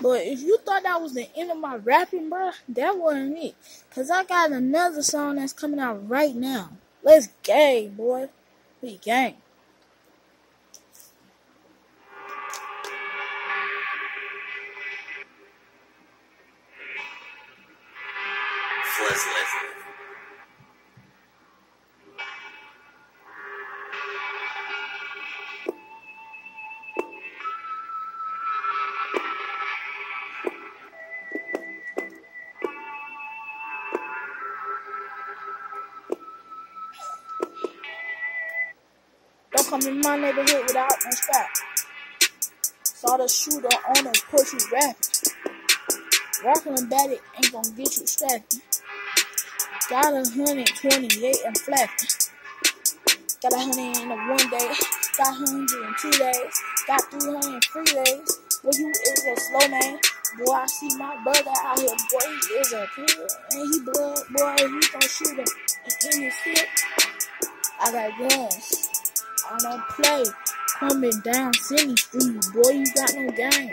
But if you thought that was the end of my rapping, bro, that wasn't it. Cause I got another song that's coming out right now. Let's gang, boy. We gang. Fuzz come in my neighborhood without no strap. Saw the shooter on the push you rapping. Rapping about it ain't gonna get you strapping. Got a hundred twenty-eight and flapping. Got a hundred in a one day. Got hundred in two days. Got three hundred in three days. Well, you is a slow man. Boy, I see my brother out here. Boy, he is a killer. And he blood. Boy, he gon' shoot him in his hip. I got guns. I don't play. Coming down City Street, boy, you got no game.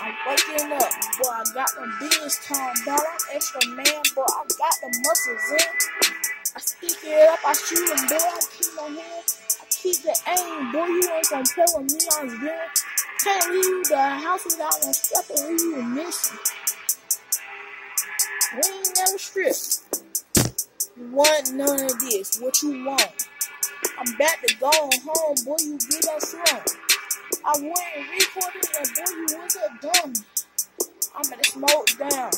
I'm waking up, boy, I got the beans time, dog. I'm extra man, boy, I got the muscles in. I stick it up, I shoot him, boy, I keep my hand. I keep the aim, boy, you ain't gonna play with me on gun. Can't leave the house without no step and leave you missing. We ain't never stripped. You want none of this, what you want? I'm back to go home, boy, you get that slump. I went recorded and boy, you was a dummy. I'm gonna smoke down.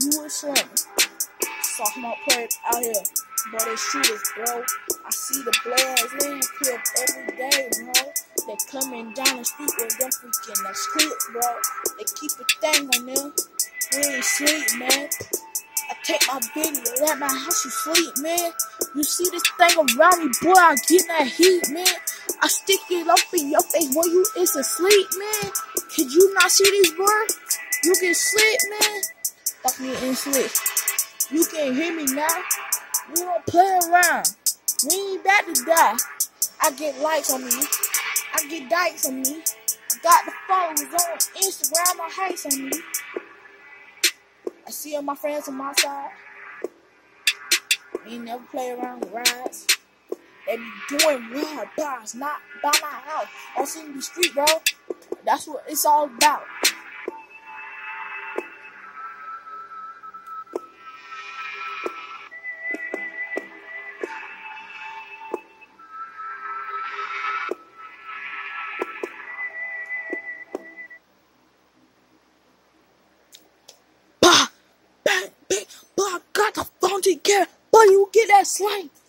You was slumming. Sophomore player out here. But they shooters, bro. I see the bloods in clip every day, bro. They coming down the street with them freaking clip, bro. They keep a thing on them. We ain't sleep, man. Take my video at my house, you sleep, man. You see this thing around me, boy, I get that heat, man. I stick it up in your face, boy, you is asleep, man. Could you not see this, boy? You get slit, man. Fuck me in slit. You can hear me now. We don't play around. We ain't about to die. I get likes on me. I get dikes on me. I got the followers on Instagram or heights on me. I see all my friends on my side. They never play around with rides. They be doing ride bars, not by my house. On Cindy Street, bro. That's what it's all about. Bah,